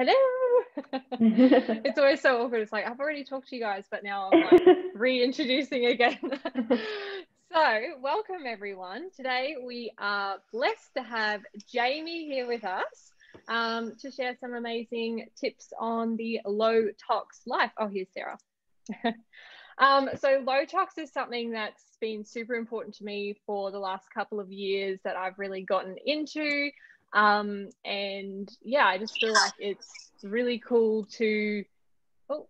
hello. it's always so awkward. It's like I've already talked to you guys, but now I'm like reintroducing again. so, welcome everyone. Today we are blessed to have Jaimee here with us um, to share some amazing tips on the low tox life. Oh, here's Sarah. um, so, low tox is something that's been super important to me for the last couple of years that I've really gotten into. Um, and yeah, I just feel like it's really cool to, oh,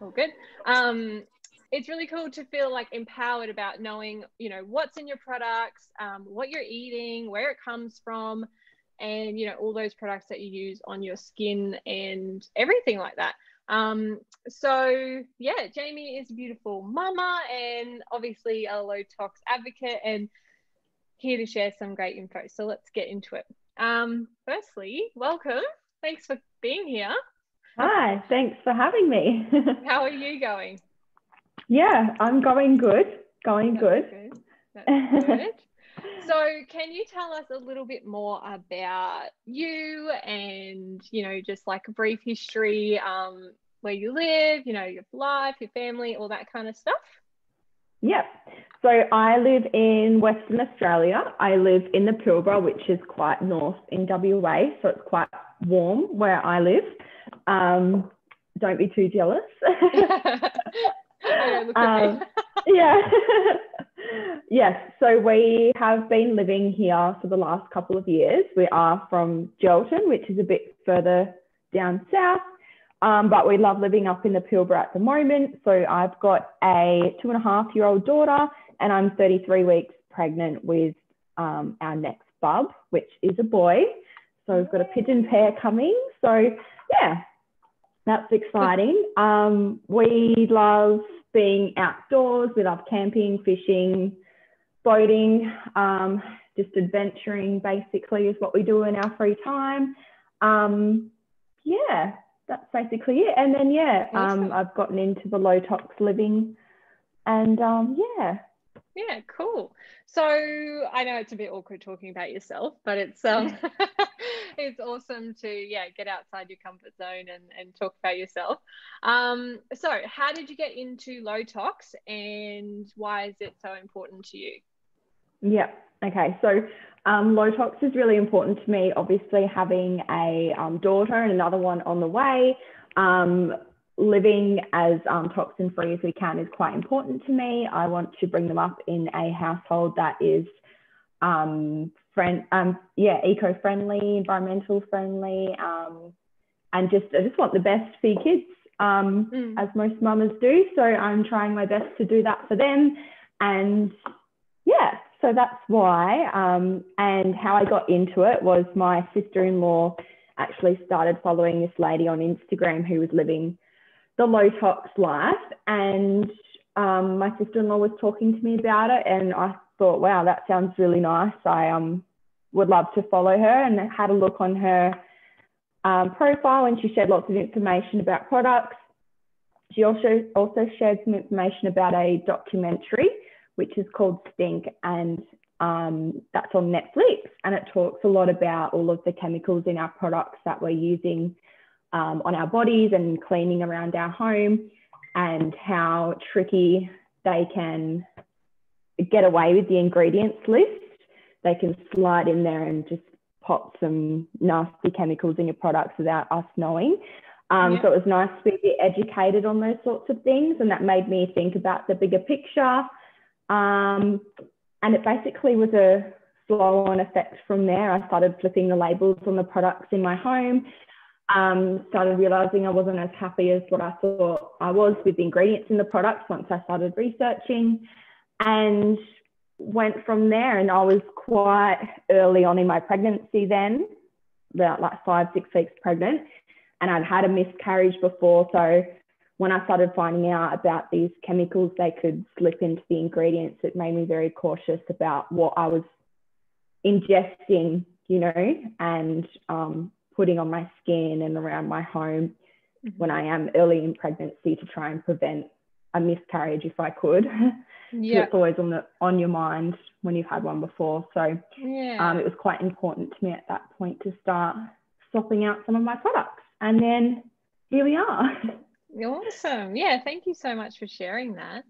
all good. Um, it's really cool to feel like empowered about knowing, you know, what's in your products, um, what you're eating, where it comes from, and, you know, all those products that you use on your skin and everything like that. Um, so yeah, Jaimee is a beautiful mama and obviously a low tox advocate. And here to share some great info. So let's get into it. Um, firstly, welcome. Thanks for being here. Hi, thanks for having me. How are you going? Yeah, I'm going good. Going That's good. good. Good. so, can you tell us a little bit more about you and, you know, just like a brief history, um, where you live, you know, your life, your family, all that kind of stuff? Yep. So I live in Western Australia. I live in the Pilbara, which is quite north in WA. So it's quite warm where I live. Um, don't be too jealous. um, yeah. yes. So we have been living here for the last couple of years. We are from Geraldton, which is a bit further down south. Um, but we love living up in the Pilbara at the moment. So I've got a two and a half year old daughter, and I'm 33 weeks pregnant with um, our next bub, which is a boy. So we've got a pigeon pair coming. So yeah, that's exciting. Um, we love being outdoors. We love camping, fishing, boating, um, just adventuring. Basically, is what we do in our free time. Um, yeah, that's basically it. And then yeah, um, I've gotten into the low tox living, and um, yeah. Yeah, cool. So I know it's a bit awkward talking about yourself, but it's um it's awesome to yeah get outside your comfort zone and and talk about yourself. Um, so how did you get into low tox, and why is it so important to you? Yeah. Okay. So um, low tox is really important to me. Obviously, having a um, daughter and another one on the way, um, living as um, toxin free as we can is quite important to me. I want to bring them up in a household that is um, friend, um, yeah, eco friendly, environmental friendly, um, and just I just want the best for your kids, mm. as most mamas do. So I'm trying my best to do that for them, and yeah, so that's why. Um, and how I got into it was my sister in law actually started following this lady on Instagram who was living the low tox life. And um, my sister in law was talking to me about it. And I thought, wow, that sounds really nice. I um, would love to follow her and had a look on her um, profile and she shared lots of information about products. She also also shared some information about a documentary which is called Stink, and um, that's on Netflix. And it talks a lot about all of the chemicals in our products that we're using um, on our bodies and cleaning around our home, and how tricky they can get away with the ingredients list. They can slide in there and just pop some nasty chemicals in your products without us knowing. Um, yeah. So it was nice to be educated on those sorts of things, and that made me think about the bigger picture um, and it basically was a flow on effect from there. I started flipping the labels on the products in my home, um, started realizing I wasn't as happy as what I thought I was with the ingredients in the products once I started researching and went from there. And I was quite early on in my pregnancy then, about like five, six weeks pregnant. And I'd had a miscarriage before. So when I started finding out about these chemicals they could slip into the ingredients, it made me very cautious about what I was ingesting, you know, and um, putting on my skin and around my home mm-hmm. when I am early in pregnancy to try and prevent a miscarriage if I could. Yeah. it's always on the on your mind when you've had one before. So yeah. um, it was quite important to me at that point to start swapping out some of my products. And then here we are. Awesome. Yeah, thank you so much for sharing that.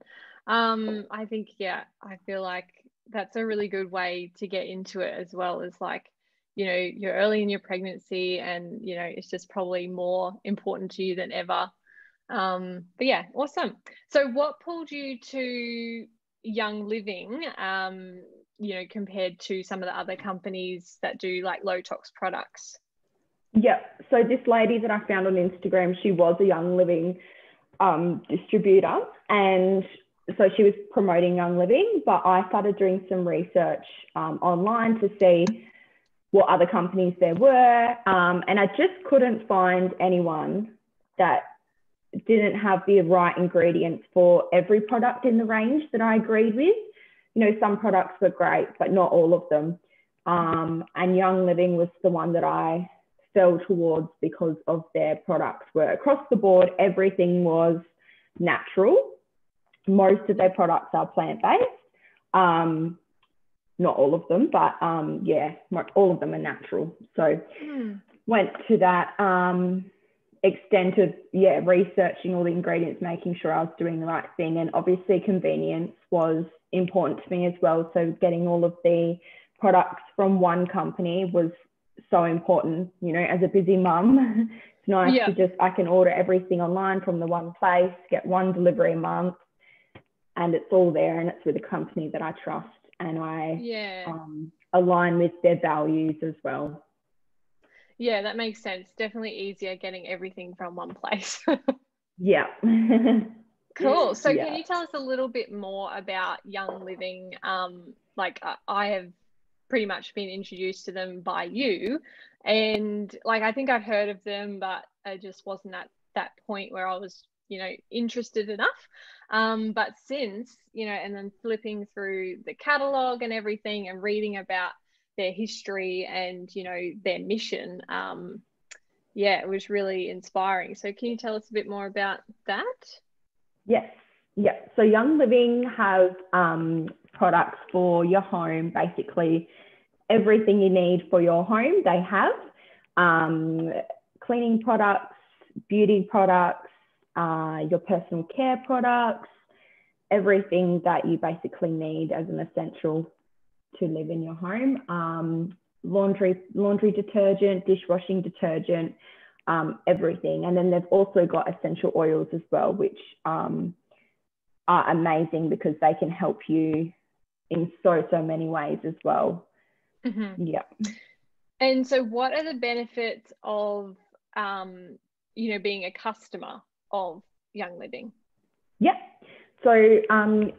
Um, I think, yeah, I feel like that's a really good way to get into it as well as like, you know, you're early in your pregnancy and, you know, it's just probably more important to you than ever. Um, but yeah, awesome. So what pulled you to Young Living, um, you know, compared to some of the other companies that do like low tox products? Yeah. So this lady that I found on Instagram, she was a Young Living um, distributor, and so she was promoting Young Living. But I started doing some research um, online to see what other companies there were, um, and I just couldn't find anyone that didn't have the right ingredients for every product in the range that I agreed with. You know, some products were great, but not all of them. Um, and Young Living was the one that I fell towards because of their products were across the board, everything was natural. Most of their products are plant-based. Um, not all of them, but um, yeah, all of them are natural. So mm. went to that um, extent of yeah, researching all the ingredients, making sure I was doing the right thing, and obviously convenience was important to me as well. So getting all of the products from one company was so important. You know, as a busy mum, it's nice yeah. to just I can order everything online from the one place, get one delivery a month, and it's all there, and it's with a company that I trust and I yeah. um, align with their values as well. Yeah, that makes sense. Definitely easier getting everything from one place. yeah. cool. So, yeah. can you tell us a little bit more about Young Living? Um, like, I have pretty much been introduced to them by you. And like, I think I've heard of them, but I just wasn't at that point where I was, you know, interested enough. Um, but since, you know, and then flipping through the catalog and everything and reading about their history and, you know, their mission, um, yeah, it was really inspiring. So, can you tell us a bit more about that? Yes. Yeah. So, Young Living has um, products for your home, basically everything you need for your home, they have. Um, cleaning products, beauty products, uh, your personal care products, everything that you basically need as an essential to live in your home. Um, laundry, laundry detergent, dishwashing detergent, um, everything. And then they've also got essential oils as well, which um, are amazing because they can help you in so, so many ways as well. Mm-hmm. Yeah. And so, what are the benefits of, um, you know, being a customer of Young Living? Yeah. So, um,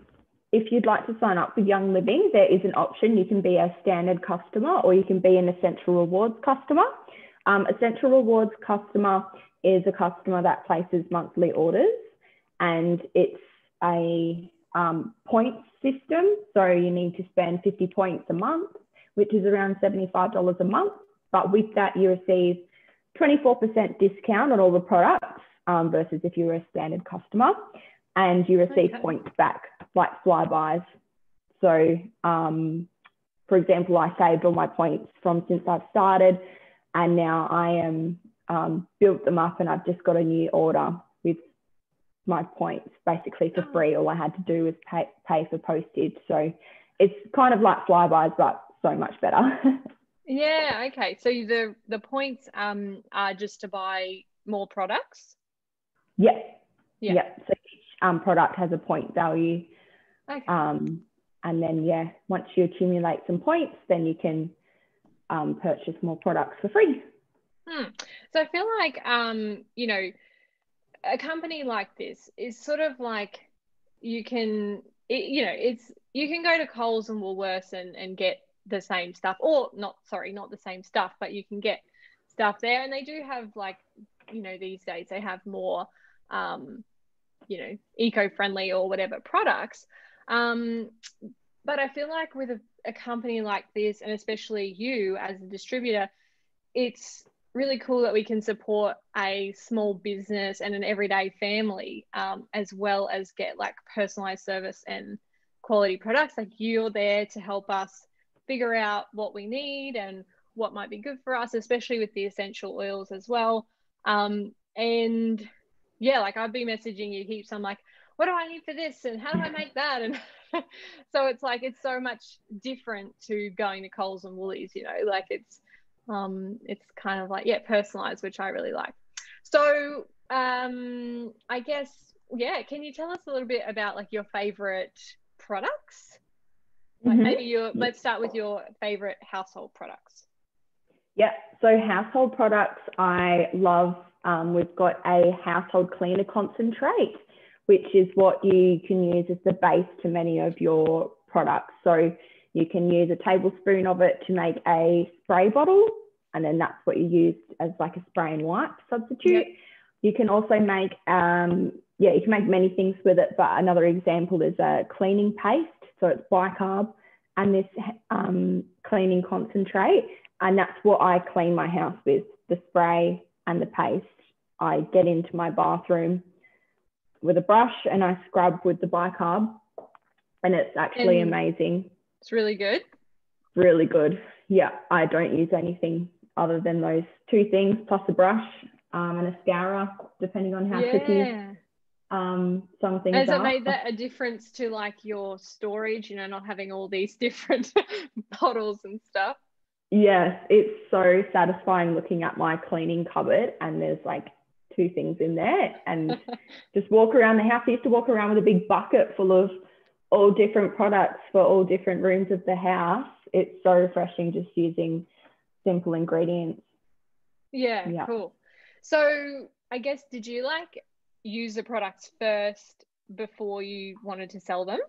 if you'd like to sign up for Young Living, there is an option. You can be a standard customer or you can be an Essential Rewards customer. Um, Essential Rewards customer is a customer that places monthly orders and it's a um, points system. So you need to spend 50 points a month, which is around $75 a month. But with that, you receive 24% discount on all the products um, versus if you were a standard customer. And you receive okay. points back like Flybuys. So, um, for example, I saved all my points from since I've started, and now I am um, built them up, and I've just got a new order with my points basically for free. All I had to do was pay, pay for postage. So it's kind of like Flybuys, but so much better. yeah. Okay. So the the points um are just to buy more products. Yeah. Yeah. yeah. So each um, product has a point value. Okay. Um, and then yeah, once you accumulate some points, then you can um, purchase more products for free. Hmm. So I feel like um, you know, a company like this is sort of like you can it, you know it's you can go to Coles and Woolworths and, and get the same stuff or not sorry not the same stuff but you can get stuff there and they do have like you know these days they have more um, you know eco-friendly or whatever products um, but i feel like with a, a company like this and especially you as a distributor it's really cool that we can support a small business and an everyday family um, as well as get like personalized service and quality products like you're there to help us figure out what we need and what might be good for us, especially with the essential oils as well. Um, and yeah, like I've been messaging you heaps. I'm like, what do I need for this? And how do I make that? And so it's like, it's so much different to going to Coles and Woolies, you know, like it's, um, it's kind of like, yeah, personalized, which I really like. So um, I guess, yeah, can you tell us a little bit about like your favorite products? Like mm-hmm. maybe your, let's start with your favorite household products. Yeah. So household products, I love. Um, we've got a household cleaner concentrate, which is what you can use as the base to many of your products. So you can use a tablespoon of it to make a spray bottle, and then that's what you use as like a spray and wipe substitute. Yep. You can also make, um, yeah, you can make many things with it, but another example is a cleaning paste. So it's bicarb and this um, cleaning concentrate. And that's what I clean my house with the spray and the paste. I get into my bathroom with a brush and I scrub with the bicarb, and it's actually and amazing. It's really good. Really good. Yeah, I don't use anything other than those two things plus a brush um, and a scourer, depending on how yeah. tricky um, some things Has are. it made that a difference to like your storage, you know, not having all these different bottles and stuff? Yes, it's so satisfying looking at my cleaning cupboard and there's like two things in there and just walk around the house. I used to walk around with a big bucket full of all different products for all different rooms of the house. It's so refreshing just using simple ingredients. Yeah, yeah. cool. So I guess did you like use the products first before you wanted to sell them?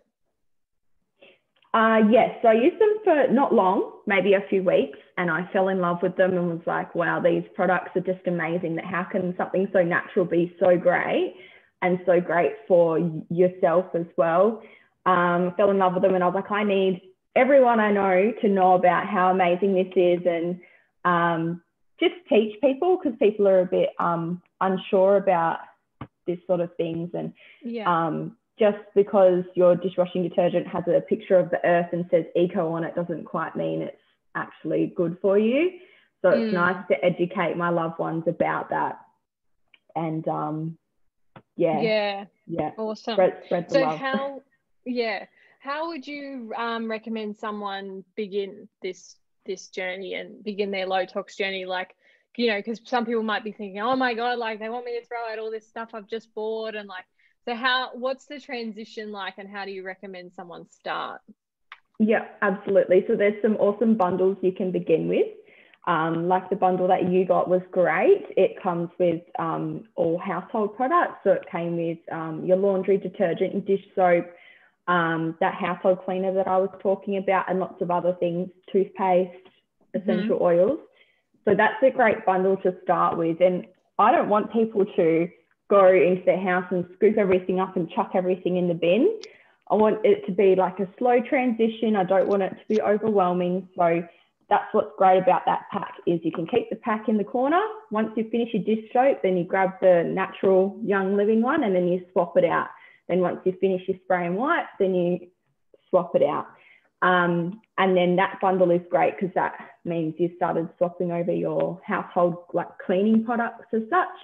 Uh, yes, so I used them for not long, maybe a few weeks, and I fell in love with them and was like, wow, these products are just amazing. That how can something so natural be so great and so great for yourself as well? Um, fell in love with them, and I was like, I need everyone I know to know about how amazing this is, and um, just teach people because people are a bit um, unsure about this sort of things and yeah. um, just because your dishwashing detergent has a picture of the earth and says eco on it doesn't quite mean it's actually good for you. So it's mm. nice to educate my loved ones about that. And um, yeah. Yeah. Yeah. Awesome. Spread, spread so love. how yeah. How would you um, recommend someone begin this this journey and begin their low tox journey? Like you know because some people might be thinking oh my god like they want me to throw out all this stuff i've just bought and like so how what's the transition like and how do you recommend someone start yeah absolutely so there's some awesome bundles you can begin with um, like the bundle that you got was great. It comes with um, all household products. So it came with um, your laundry detergent and dish soap, um, that household cleaner that I was talking about, and lots of other things, toothpaste, essential mm-hmm. oils. So that's a great bundle to start with. And I don't want people to go into their house and scoop everything up and chuck everything in the bin. I want it to be like a slow transition. I don't want it to be overwhelming. So that's what's great about that pack is you can keep the pack in the corner. Once you finish your dish soap, then you grab the natural young living one and then you swap it out. Then once you finish your spray and wipe, then you swap it out. Um, and then that bundle is great because that means you started swapping over your household like cleaning products as such.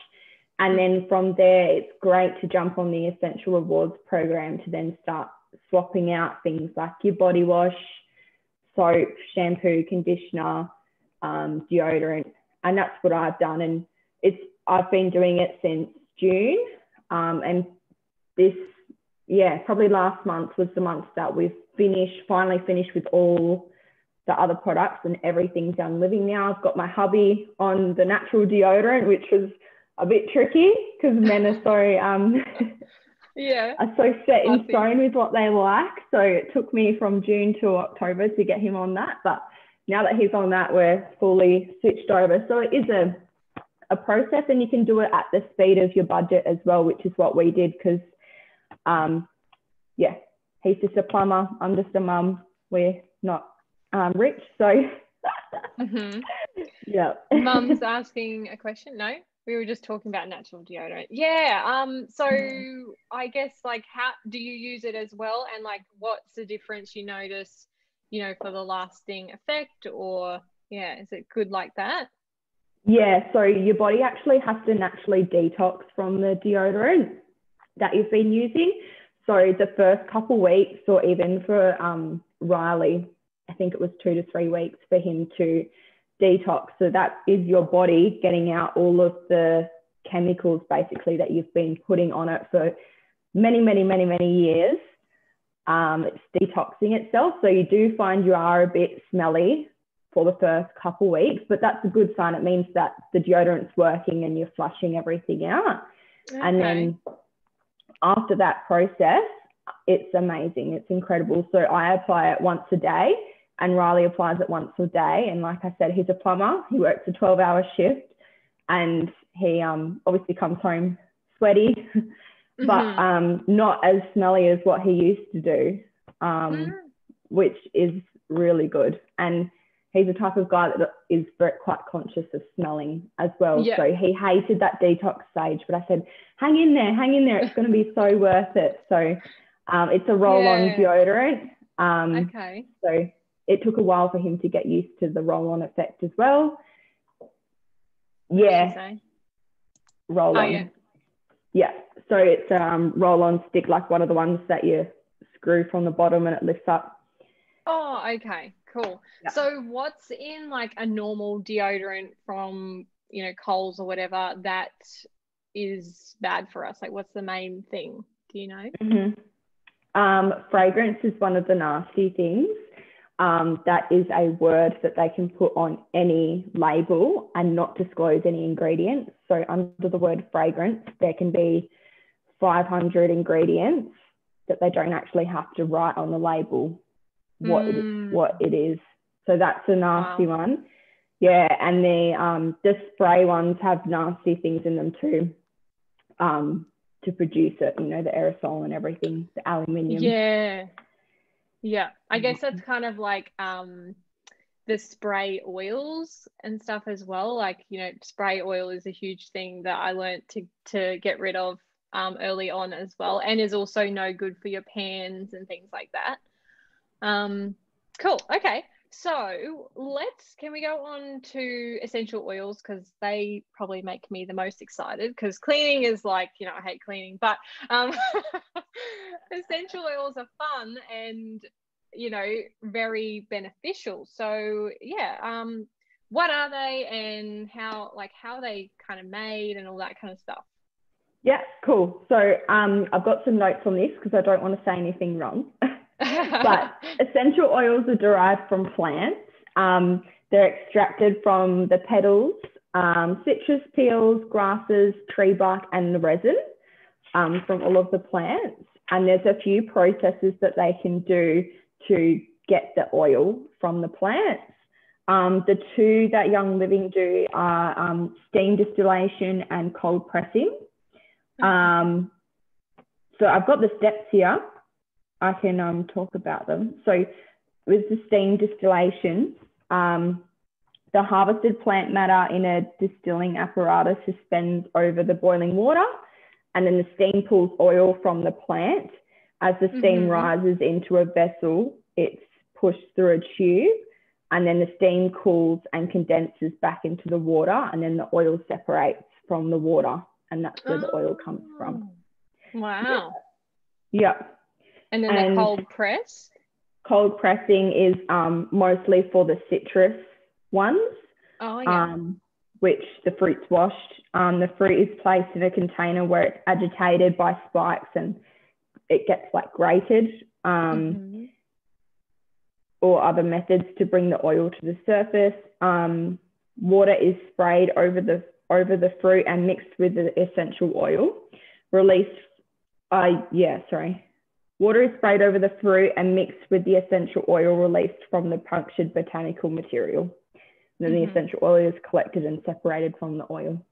And then from there, it's great to jump on the Essential Rewards program to then start swapping out things like your body wash, soap, shampoo, conditioner, um, deodorant. And that's what I've done. And it's I've been doing it since June. Um, and this, yeah, probably last month was the month that we've finished, finally finished with all the other products and everything's done Living now. I've got my hubby on the natural deodorant, which was a bit tricky because men are so um yeah are so set in stone with what they like. So it took me from June to October to get him on that. But now that he's on that, we're fully switched over. So it is a a process and you can do it at the speed of your budget as well, which is what we did because um yeah, he's just a plumber. I'm just a mum. We're not um, rich, so mm-hmm. yeah. Mum's asking a question. No, we were just talking about natural deodorant. Yeah. Um. So mm. I guess like, how do you use it as well? And like, what's the difference you notice? You know, for the lasting effect, or yeah, is it good like that? Yeah, so your body actually has to naturally detox from the deodorant that you've been using. So the first couple weeks, or even for um, Riley, I think it was two to three weeks for him to detox. So that is your body getting out all of the chemicals basically that you've been putting on it for many, many, many, many years. Um, it's detoxing itself. So you do find you are a bit smelly for the first couple weeks, but that's a good sign. It means that the deodorant's working and you're flushing everything out. Okay. And then after that process, it's amazing. It's incredible. So I apply it once a day and Riley applies it once a day. And like I said, he's a plumber. He works a 12 hour shift and he um, obviously comes home sweaty, but mm-hmm. um, not as smelly as what he used to do, um, mm. which is really good. And he's the type of guy that is very, quite conscious of smelling as well. Yeah. So he hated that detox stage, but I said, hang in there, hang in there. It's going to be so worth it. So um, it's a roll-on yeah. deodorant. Um, okay. So it took a while for him to get used to the roll-on effect as well. Yeah. Roll-on. Oh, yeah. yeah. So it's um, roll-on stick, like one of the ones that you screw from the bottom and it lifts up. Oh, okay. Cool. Yeah. So what's in like a normal deodorant from, you know, Coles or whatever that is bad for us? Like what's the main thing? Do you know? Mm-hmm. Um, fragrance is one of the nasty things. Um, that is a word that they can put on any label and not disclose any ingredients. So under the word fragrance, there can be 500 ingredients that they don't actually have to write on the label what mm. it, hmm. what it is. So that's a nasty wow. one. Yeah, and the um, the spray ones have nasty things in them too, um, to produce it. You know, the aerosol and everything, the aluminium. Yeah, yeah. I guess that's kind of like um, the spray oils and stuff as well. Like you know, spray oil is a huge thing that I learned to to get rid of um, early on as well, and is also no good for your pans and things like that. Um, cool. Okay. So let's can we go on to essential oils? Because they probably make me the most excited because cleaning is like you know I hate cleaning but um, essential oils are fun and you know very beneficial. So yeah um what are they and how like how are they kind of made and all that kind of stuff? Yeah cool. So um I've got some notes on this because I don't want to say anything wrong but essential oils are derived from plants. Um, they're extracted from the petals, um, citrus peels, grasses, tree bark, and the resin um, from all of the plants. And there's a few processes that they can do to get the oil from the plants. Um, the two that Young Living do are um, steam distillation and cold pressing. Mm-hmm. Um, so I've got the steps here. I can um, talk about them. So with the steam distillation, um, the harvested plant matter in a distilling apparatus suspends over the boiling water, and then the steam pulls oil from the plant. As the steam mm-hmm. rises into a vessel, it's pushed through a tube, and then the steam cools and condenses back into the water, and then the oil separates from the water, and that's where oh. the oil comes from. Wow. Yeah. And then and the cold press? Cold pressing is um, mostly for the citrus ones. Oh, yeah. Um, which the fruit's washed. Um, the fruit is placed in a container where it's agitated by spikes and it gets like grated. Um, mm-hmm. Or other methods to bring the oil to the surface. Um, water is sprayed over the over the fruit and mixed with the essential oil. Released. Uh, yeah, sorry. Water is sprayed over the fruit and mixed with the essential oil released from the punctured botanical material. And then mm-hmm. the essential oil is collected and separated from the oil.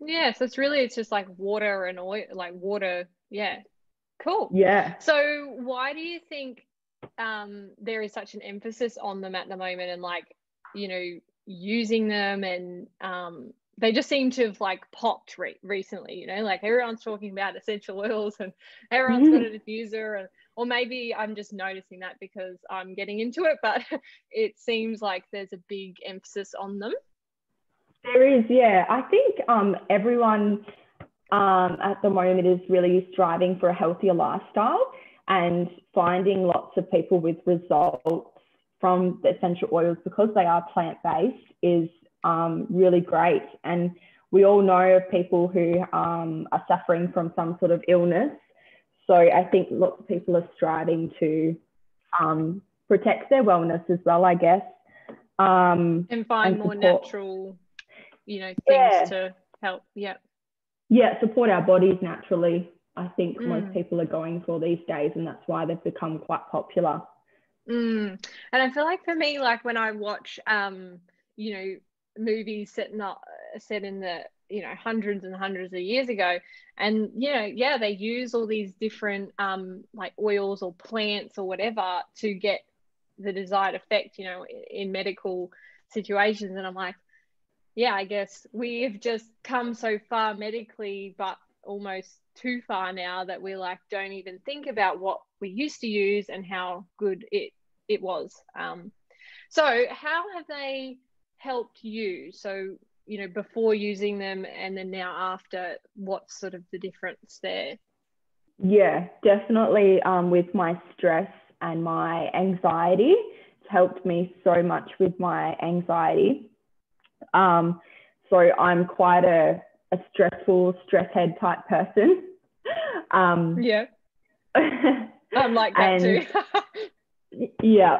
Yeah, so it's really it's just like water and oil, like water. Yeah, cool. Yeah. So why do you think um, there is such an emphasis on them at the moment, and like you know using them and um, they just seem to have like popped re- recently you know like everyone's talking about essential oils and everyone's got a diffuser and or maybe I'm just noticing that because I'm getting into it, but it seems like there's a big emphasis on them. There is, yeah. I think um, everyone um, at the moment is really striving for a healthier lifestyle and finding lots of people with results from the essential oils because they are plant based is um, really great. And we all know of people who um, are suffering from some sort of illness. So I think lots of people are striving to um, protect their wellness as well, I guess. Um, and find and more natural, you know, things yeah. to help. Yeah. Yeah, support our bodies naturally. I think mm. most people are going for these days, and that's why they've become quite popular. Mm. And I feel like for me, like when I watch, um, you know, movies set not set in the you know hundreds and hundreds of years ago. And you know yeah they use all these different um like oils or plants or whatever to get the desired effect you know in medical situations. And i'm like yeah i guess we've just come so far medically but almost too far now that we like don't even think about what we used to use and how good it it was. Um so how have they helped you? So, you know, before using them and then now after, what's sort of the difference there? Yeah, definitely um, with my stress and my anxiety. It's helped me so much with my anxiety. Um, so I'm quite a, a stressful, stress head type person. um, yeah. I'm like that and, too. yeah.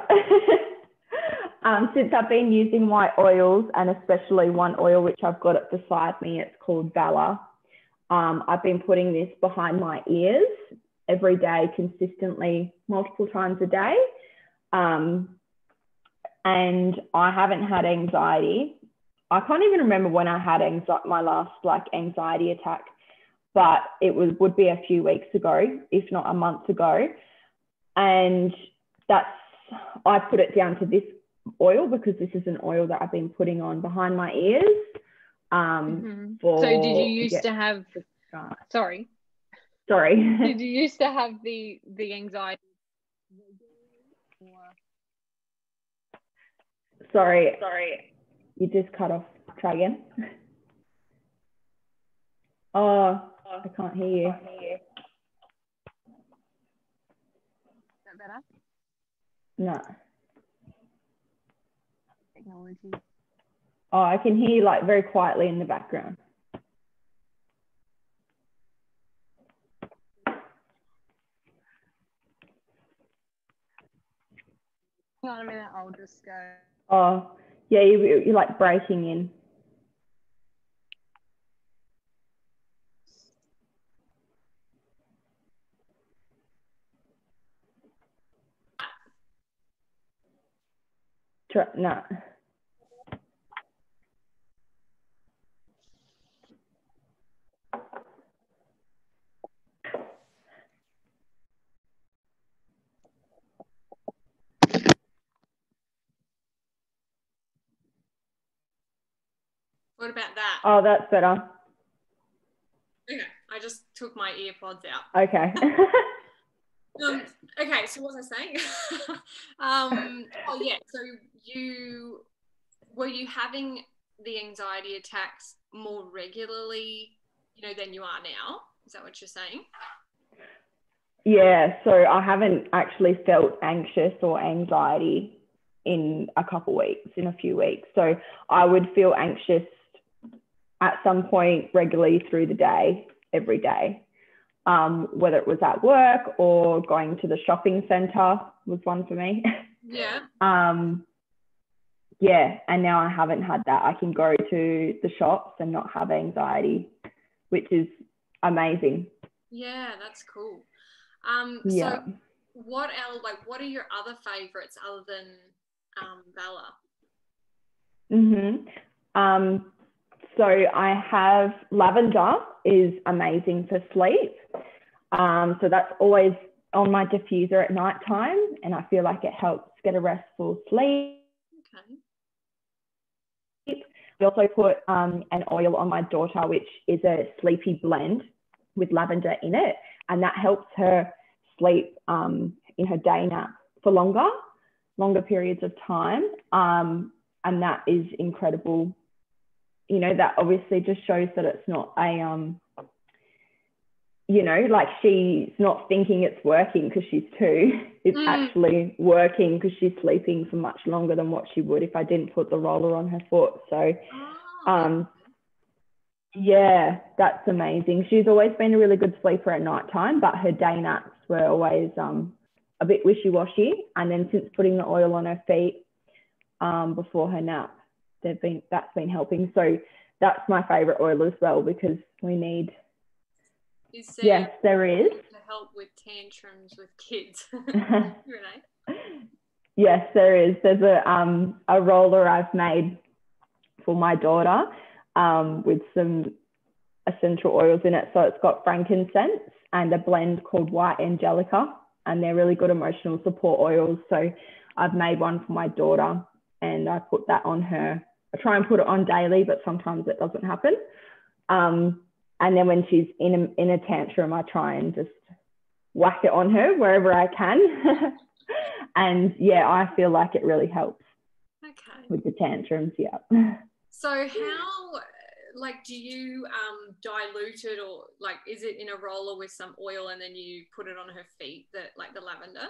Um, since I've been using my oils and especially one oil which I've got it beside me, it's called Valor. Um, I've been putting this behind my ears every day consistently, multiple times a day. Um, and I haven't had anxiety. I can't even remember when I had anxiety, my last like anxiety attack, but it was would be a few weeks ago, if not a month ago. And that's I put it down to this oil because this is an oil that I've been putting on behind my ears. Um, mm-hmm. for, so did you used to have? Sorry. Sorry. did you used to have the the anxiety? Sorry. Sorry. You just cut off. Try again. Oh, I can't hear you. Can't hear you. Is that better? No technology? Oh, I can hear you like very quietly in the background. Hang on a minute, I'll just go. Oh, yeah, you, you're like breaking in. no. What about that? Oh, that's better. Okay, I just took my earpods out. Okay. um, okay, so what was I saying? um, oh yeah, so you were you having the anxiety attacks more regularly, you know, than you are now? Is that what you're saying? Yeah, so I haven't actually felt anxious or anxiety in a couple weeks, in a few weeks. So I would feel anxious at some point regularly through the day, every day. Um, whether it was at work or going to the shopping center was one for me. Yeah. um, yeah, and now I haven't had that. I can go to the shops and not have anxiety, which is amazing. Yeah, that's cool. Um, yeah. So, what else? Like, what are your other favorites other than um, Valor? Mhm. Um, so I have lavender is amazing for sleep. Um, so that's always on my diffuser at night time, and I feel like it helps get a restful sleep. Okay. We also put um, an oil on my daughter, which is a sleepy blend with lavender in it, and that helps her sleep um, in her day nap for longer, longer periods of time. Um, and that is incredible. You know, that obviously just shows that it's not a, um, you know, like she's not thinking it's working because she's two. It's mm. actually working because she's sleeping for much longer than what she would if I didn't put the roller on her foot. So, oh. um, yeah, that's amazing. She's always been a really good sleeper at night time, but her day naps were always um, a bit wishy-washy. And then since putting the oil on her feet um, before her nap, they've been that's been helping. So that's my favorite oil as well because we need is there yes, there is. To help with tantrums with kids. yes, there is. There's a um a roller I've made for my daughter um, with some essential oils in it. So it's got frankincense and a blend called White Angelica, and they're really good emotional support oils. So I've made one for my daughter and I put that on her. I try and put it on daily, but sometimes it doesn't happen. Um, and then when she's in a, in a tantrum, I try and just whack it on her wherever I can. and yeah, I feel like it really helps okay. with the tantrums. Yeah. So how like do you um dilute it or like is it in a roller with some oil and then you put it on her feet that like the lavender?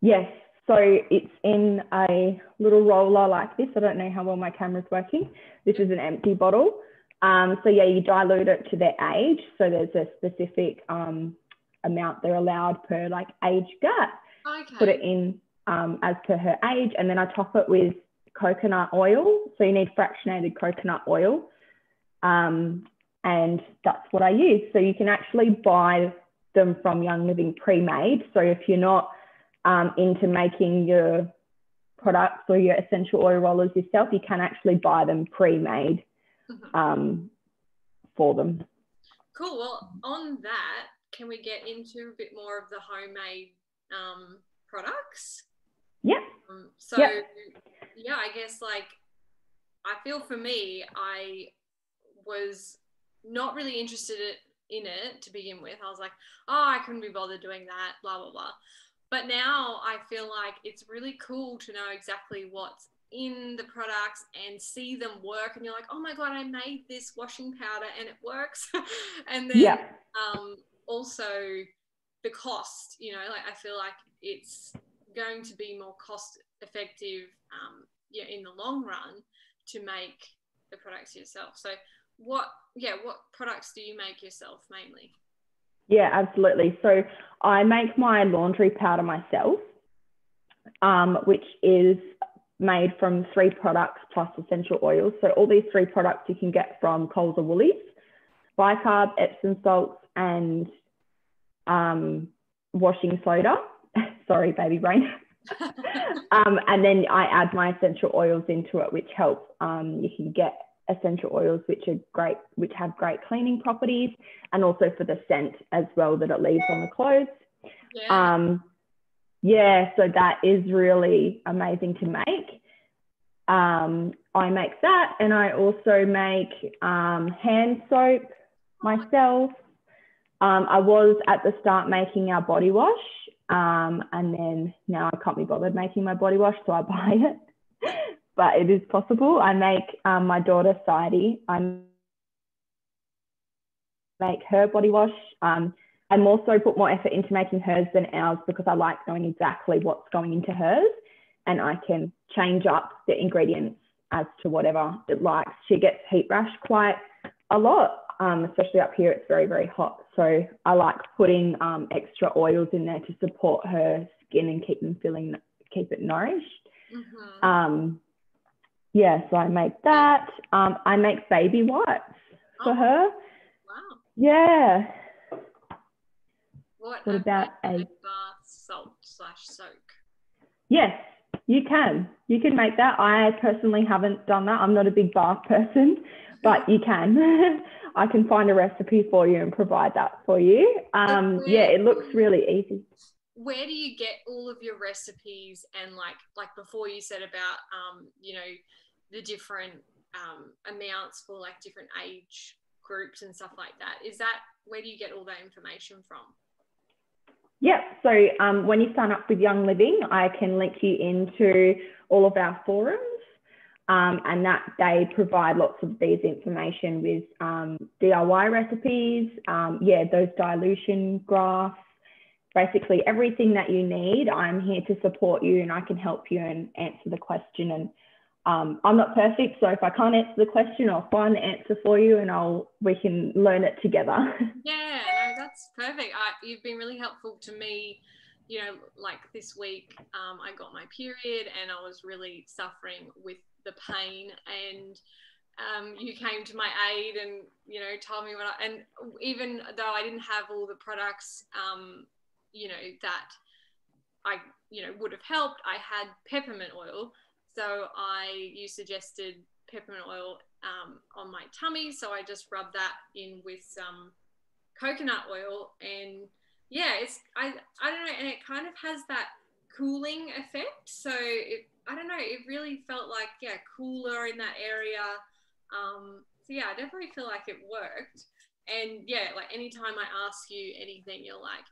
Yes. So it's in a little roller like this. I don't know how well my camera's working. This is an empty bottle. Um, so yeah, you dilute it to their age. So there's a specific um, amount they're allowed per like age gut. Okay. Put it in um, as per her age, and then I top it with coconut oil. So you need fractionated coconut oil, um, and that's what I use. So you can actually buy them from Young Living pre-made. So if you're not um, into making your products or your essential oil rollers yourself, you can actually buy them pre-made mm-hmm. um, for them. Cool. Well, on that, can we get into a bit more of the homemade um, products? Yeah. Um, so, yep. yeah, I guess like I feel for me, I was not really interested in it to begin with. I was like, oh, I couldn't be bothered doing that, blah, blah, blah. But now I feel like it's really cool to know exactly what's in the products and see them work and you're like oh my god i made this washing powder and it works. And then yeah. um, also the cost you know like i feel like it's going to be more cost effective um, yeah in the long run to make the products yourself. So what yeah what products do you make yourself mainly? Yeah absolutely. So i make my laundry powder myself um, which is made from three products plus essential oils. So all these three products you can get from Coles or Woolies, bicarb, Epsom salts, and um, washing soda. Sorry, baby brain. um, and then I add my essential oils into it, which help. Um, you can get essential oils which are great, which have great cleaning properties, and also for the scent as well that it leaves on the clothes. Yeah. Um, yeah, so that is really amazing to make. Um, I make that, and I also make um, hand soap myself. Um, I was at the start making our body wash, um, and then now I can't be bothered making my body wash, so I buy it. But it is possible. I make um, my daughter Sadie. I make her body wash. Um, I'm also put more effort into making hers than ours because I like knowing exactly what's going into hers and I can change up the ingredients as to whatever it likes. She gets heat rash quite a lot, um, especially up here, it's very, very hot. So I like putting um, extra oils in there to support her skin and keep them feeling, keep it nourished. Mm-hmm. Um, yeah, so I make that. Um, I make baby wipes for oh. her. Wow. Yeah. What, what about a bath salt slash soak? Yes, you can. You can make that. I personally haven't done that. I'm not a big bath person, but you can. I can find a recipe for you and provide that for you. Um, where, yeah, it looks really easy. Where do you get all of your recipes and like like before you said about um, you know the different um, amounts for like different age groups and stuff like that? Is that where do you get all that information from? yeah So um, when you sign up with Young Living, I can link you into all of our forums. Um, and that they provide lots of these information with um, DIY recipes, um, yeah, those dilution graphs, basically everything that you need. I'm here to support you and I can help you and answer the question. And um, I'm not perfect, so if I can't answer the question, I'll find the answer for you and I'll we can learn it together. Yeah, no, that's perfect. I, you've been really helpful to me. You know, like this week, um, I got my period and I was really suffering with the pain and um, you came to my aid and you know told me what I, and even though I didn't have all the products um, you know that I you know would have helped. I had peppermint oil. So I you suggested peppermint oil um, on my tummy. So I just rubbed that in with some coconut oil. And yeah it's I I don't know. And it kind of has that cooling effect. So it I don't know, it really felt like, yeah, cooler in that area. Um, so yeah, I definitely feel like it worked. And yeah, like anytime I ask you anything, you're like,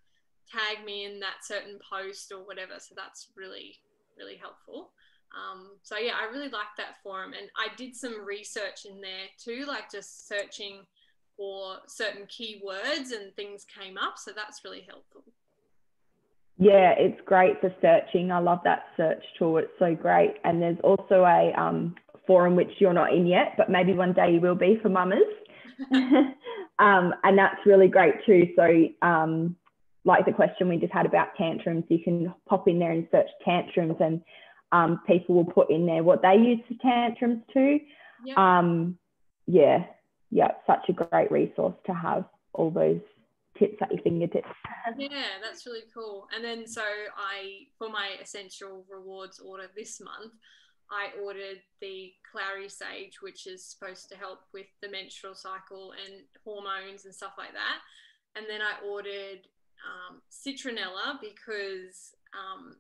tag me in that certain post or whatever. So that's really, really helpful. Um, so yeah, I really like that forum. And I did some research in there too, like just searching for certain keywords and things came up. So that's really helpful. Yeah, it's great for searching. I love that search tool. It's so great. And there's also a um, forum which you're not in yet, but maybe one day you will be for mamas. um, and that's really great too. So, um, like the question we just had about tantrums, you can pop in there and search tantrums, and um, people will put in there what they use for tantrums too. Yep. Um, yeah, yeah, such a great resource to have all those tips at your fingertips. yeah, that's really cool. And then so I, for my essential rewards order this month, I ordered the Clary Sage, which is supposed to help with the menstrual cycle and hormones and stuff like that. And then I ordered um, citronella because um,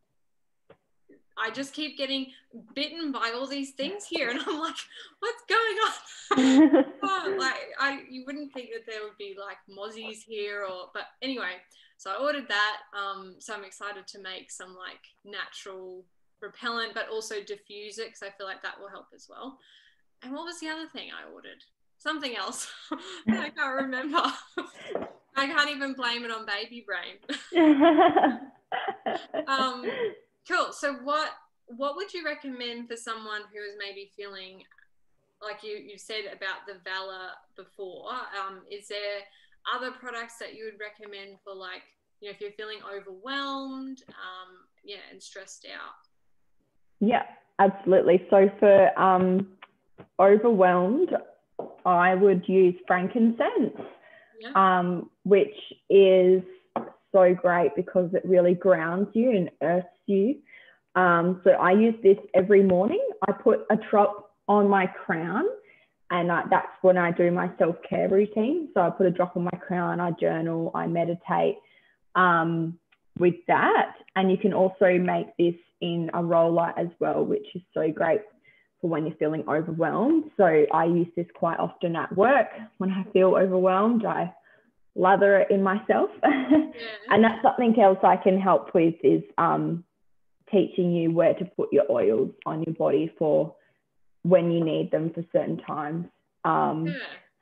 I just keep getting bitten by all these things here, and I'm like, what's going on? oh, like, I you wouldn't think that there would be like mozzies here, or but anyway. So I ordered that. Um, so I'm excited to make some like natural repellent, but also diffuse it because I feel like that will help as well. And what was the other thing I ordered? Something else. I can't remember. I can't even blame it on baby brain. um, Cool. So what what would you recommend for someone who is maybe feeling like you you said about the Valor before? Um, is there other products that you would recommend for like you know if you're feeling overwhelmed, um, yeah, and stressed out? Yeah, absolutely. So for um, overwhelmed, I would use frankincense, yeah. um, which is so great because it really grounds you and earths you. Um, so I use this every morning. I put a drop on my crown and I, that's when I do my self care routine. So I put a drop on my crown, I journal, I meditate um, with that. And you can also make this in a roller as well, which is so great for when you're feeling overwhelmed. So I use this quite often at work when I feel overwhelmed. I lather it in myself. Yeah. and that's something else I can help with is um, teaching you where to put your oils on your body for when you need them for certain times. Um, yeah.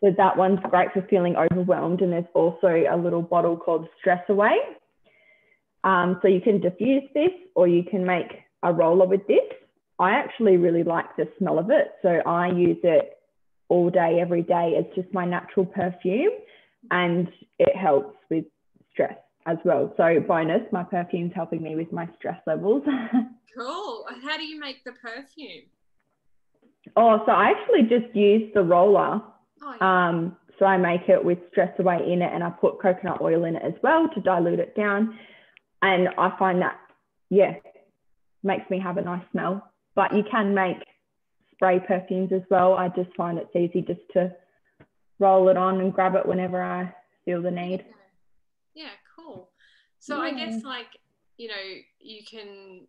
So that one's great for feeling overwhelmed. And there's also a little bottle called Stress Away. Um, so you can diffuse this or you can make a roller with this. I actually really like the smell of it. So I use it all day, every day. It's just my natural perfume and it helps with stress as well. So bonus, my perfume's helping me with my stress levels. cool. How do you make the perfume? Oh, so I actually just use the roller. Oh, yeah. Um, so I make it with stress away in it and I put coconut oil in it as well to dilute it down. And I find that, yeah, makes me have a nice smell. But you can make spray perfumes as well. I just find it's easy just to roll it on and grab it whenever I feel the need. Yeah, cool. So yeah. I guess like, you know, you can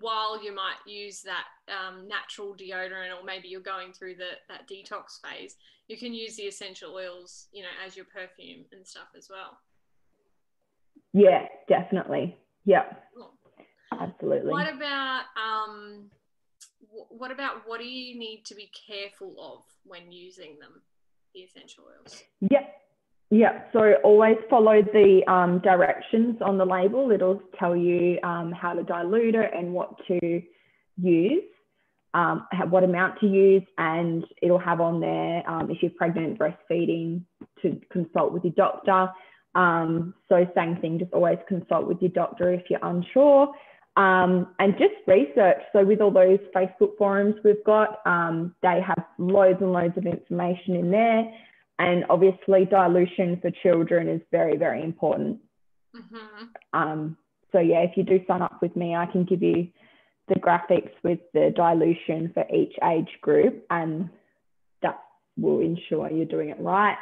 while you might use that um, natural deodorant or maybe you're going through the that detox phase, you can use the essential oils, you know, as your perfume and stuff as well. Yeah, definitely. Yep. Cool. Absolutely. What about um, what about what do you need to be careful of when using them, the essential oils? Yep. Yep. So always follow the um, directions on the label. It'll tell you um, how to dilute it and what to use, um, what amount to use, and it'll have on there um, if you're pregnant, breastfeeding, to consult with your doctor. Um, so same thing, just always consult with your doctor if you're unsure. Um, and just research. So with all those Facebook forums we've got, um, they have loads and loads of information in there. And obviously, dilution for children is very, very important. Mm-hmm. Um, so yeah, if you do sign up with me, I can give you the graphics with the dilution for each age group, and that will ensure you're doing it right.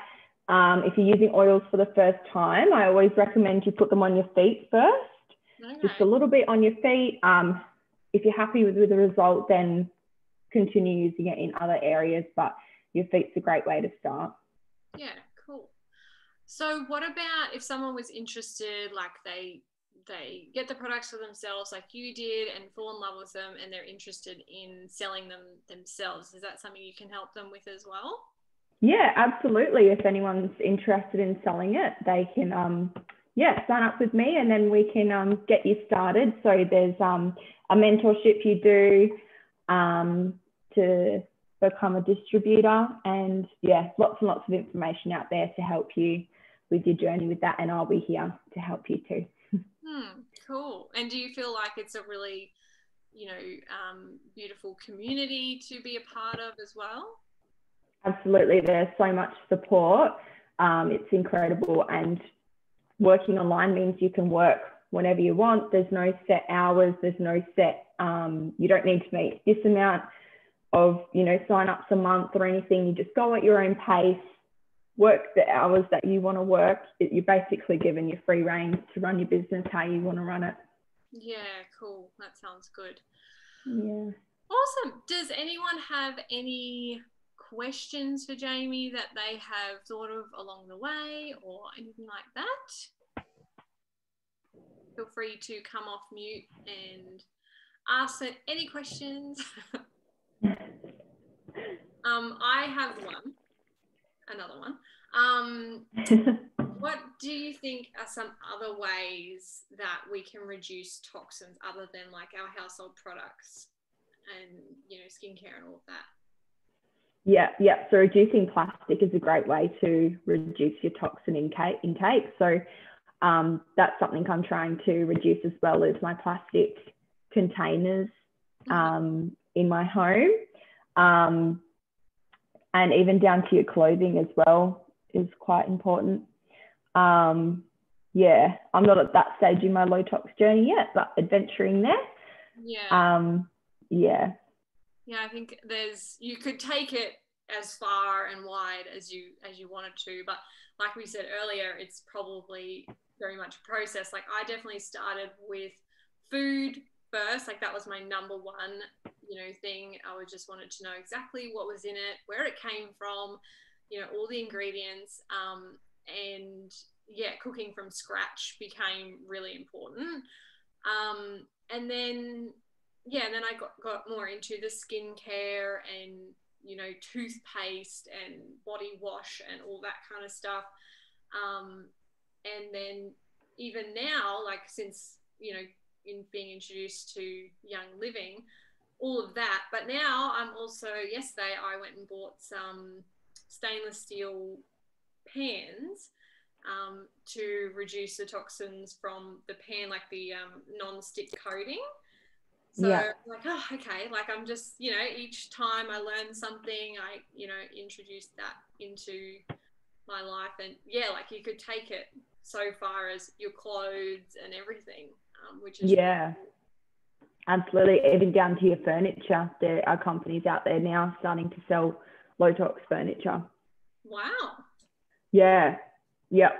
Um, if you're using oils for the first time, I always recommend you put them on your feet first, just a little bit on your feet. Um, if you're happy with, with the result, then continue using it in other areas, but your feet's a great way to start. Yeah, cool. So what about if someone was interested, like they they get the products for themselves like you did and fall in love with them and they're interested in selling them themselves. Is that something you can help them with as well? Yeah, absolutely. If anyone's interested in selling it, they can, um, yeah, sign up with me and then we can um, get you started. So there's um, a mentorship you do um, to become a distributor, and yeah, lots and lots of information out there to help you with your journey with that. And I'll be here to help you too. Hmm, cool. And do you feel like it's a really, you know, um, beautiful community to be a part of as well? Absolutely, there's so much support. Um, it's incredible, and working online means you can work whenever you want. There's no set hours. There's no set. Um, you don't need to meet this amount of you know sign ups a month or anything. You just go at your own pace, work the hours that you want to work. You're basically given your free reign to run your business how you want to run it. Yeah, cool. That sounds good. Yeah. Awesome. Does anyone have any questions for Jaimee that they have thought of along the way or anything like that? Feel free to come off mute and ask any questions. um, I have one, another one. Um, what do you think are some other ways that we can reduce toxins other than like our household products and you know skincare and all of that? Yeah, yeah. So reducing plastic is a great way to reduce your toxin intake. intake. So um, that's something I'm trying to reduce as well as my plastic containers um, in my home. Um, and even down to your clothing as well is quite important. Um, yeah, I'm not at that stage in my low tox journey yet, but adventuring there. Yeah, Um, yeah, yeah. I think there's you could take it as far and wide as you as you wanted to, but like we said earlier, it's probably very much a process. Like I definitely started with food first. Like that was my number one, you know, thing. I would just wanted to know exactly what was in it, where it came from, you know, all the ingredients. Um, and yeah, cooking from scratch became really important. Um, and then yeah, and then I got, got more into the skincare and you know toothpaste and body wash and all that kind of stuff. Um, and then even now, like since you know in being introduced to Young Living, all of that. But now I'm also yesterday I went and bought some stainless steel pans um, to reduce the toxins from the pan, like the um, non-stick coating. So Yeah. like, oh, okay, like I'm just, you know, each time I learn something, I, you know, introduce that into my life, and yeah, like you could take it so far as your clothes and everything, um, which is Yeah. Absolutely, even down to your furniture. There are companies out there now starting to sell low tox furniture. wow, Yeah, yep.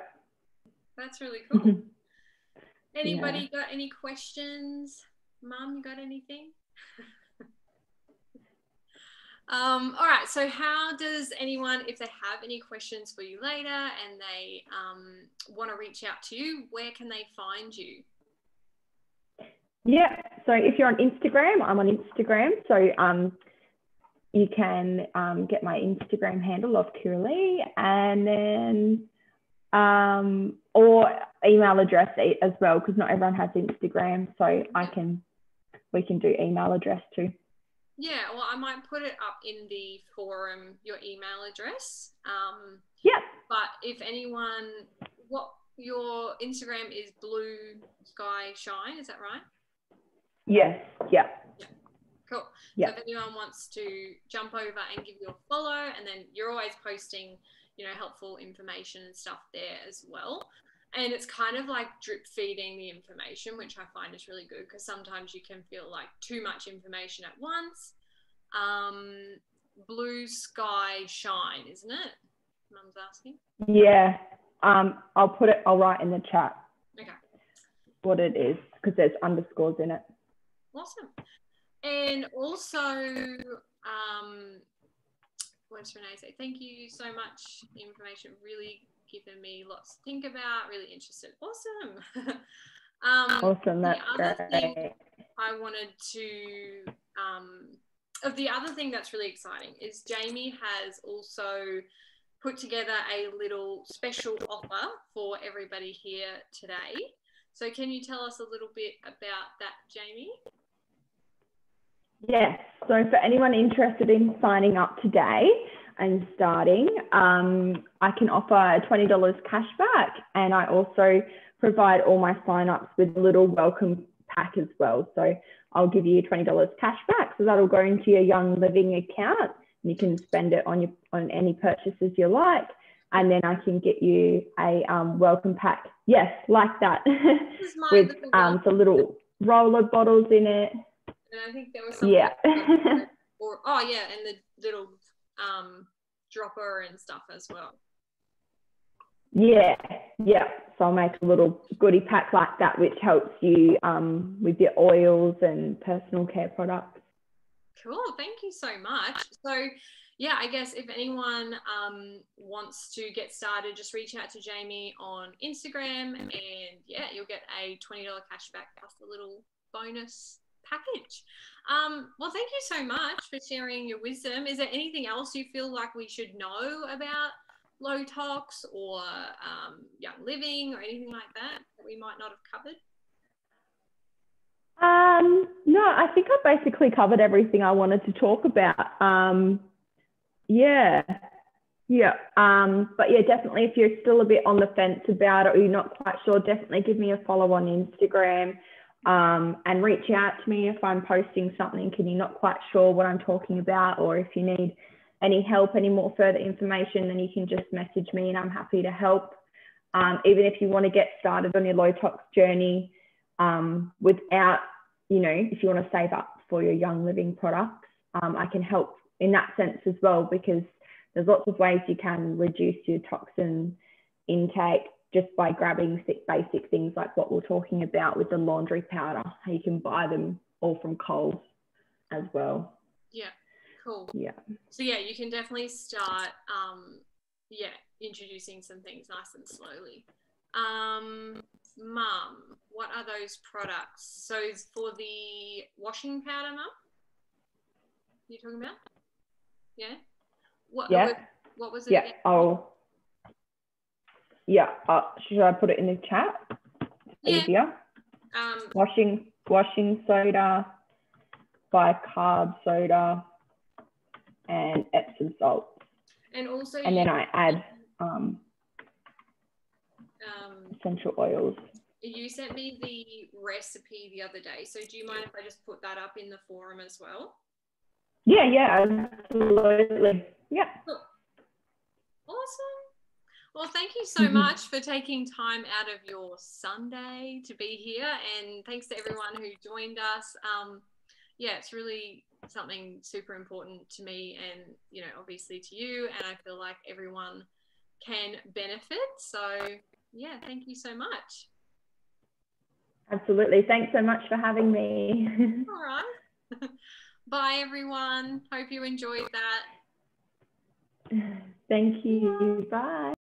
that's really cool. Anybody got any questions? Mum, you got anything? Um, all right. So, how does anyone, if they have any questions for you later and they um, want to reach out to you, where can they find you? Yeah. So, if you're on Instagram, I'm on Instagram. So, um, you can um, get my Instagram handle of Kirrily and then um, or email address as well because not everyone has Instagram. So I can we can do email address too. Yeah, well, I might put it up in the forum, your email address. Um, yeah. But if anyone, what your Instagram is Blue Sky Shine, is that right? Yes. Yeah. yeah. Cool. Yeah. So if anyone wants to jump over and give you a follow, and then you're always posting, you know, helpful information and stuff there as well and it's kind of like drip feeding the information which i find is really good because sometimes you can feel like too much information at once. Um, blue sky shine isn't it? Mum's asking. Yeah. Um, i'll put it i'll write in the chat. Okay. What it is because there's underscores in it. Awesome. And also um, what's renee say? Thank you so much. The information really given me lots to think about, really interested. Awesome. um, awesome. That's great. I wanted to, um, of the other thing that's really exciting is Jaimee has also put together a little special offer for everybody here today. So, can you tell us a little bit about that, Jaimee? Yes. So, for anyone interested in signing up today, and starting, um, I can offer $20 cash back. And I also provide all my signups with a little welcome pack as well. So I'll give you $20 cash back. So that'll go into your Young Living account and you can spend it on your on any purchases you like. And then I can get you a um, welcome pack. Yes, like that. with um, some little roller bottles in it. And I think there was some yeah. or oh yeah, and the little um, dropper and stuff as well. Yeah, yeah. So I'll make a little goodie pack like that, which helps you um, with your oils and personal care products. Cool. Thank you so much. So, yeah, I guess if anyone um, wants to get started, just reach out to Jaimee on Instagram, and yeah, you'll get a twenty dollar cashback plus a little bonus package. Um, well, thank you so much for sharing your wisdom. Is there anything else you feel like we should know about low tox or um, young living or anything like that that we might not have covered? Um, no, I think I basically covered everything I wanted to talk about. Um, yeah, yeah. Um, but yeah, definitely if you're still a bit on the fence about it or you're not quite sure, definitely give me a follow on Instagram um, and reach out to me if I'm posting something and you're not quite sure what I'm talking about, or if you need any help, any more further information, then you can just message me and I'm happy to help. Um, even if you want to get started on your low tox journey um, without, you know, if you want to save up for your young living products, um, I can help in that sense as well because there's lots of ways you can reduce your toxin intake just by grabbing basic things like what we're talking about with the laundry powder. You can buy them all from Coles as well. Yeah, cool. Yeah. So yeah, you can definitely start. Um, yeah, introducing some things nice and slowly. Um, Mum, what are those products? So for the washing powder, Mum, you talking about? Yeah. What? Yeah. What, what was it? Yeah. Oh yeah, uh, should I put it in the chat? Yeah. Easier. Um, washing washing soda, bicarb soda, and Epsom salt. And also. And then I add um, um, essential oils. You sent me the recipe the other day, so do you mind if I just put that up in the forum as well? Yeah, yeah, absolutely. Yeah. Cool. Awesome. Well, thank you so mm-hmm. much for taking time out of your Sunday to be here. And thanks to everyone who joined us. Um, yeah, it's really something super important to me and, you know, obviously to you. And I feel like everyone can benefit. So, yeah, thank you so much. Absolutely. Thanks so much for having me. All right. Bye, everyone. Hope you enjoyed that. Thank you. Bye.